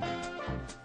うん。